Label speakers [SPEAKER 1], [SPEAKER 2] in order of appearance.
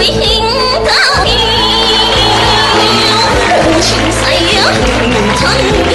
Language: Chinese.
[SPEAKER 1] 会听到你，情。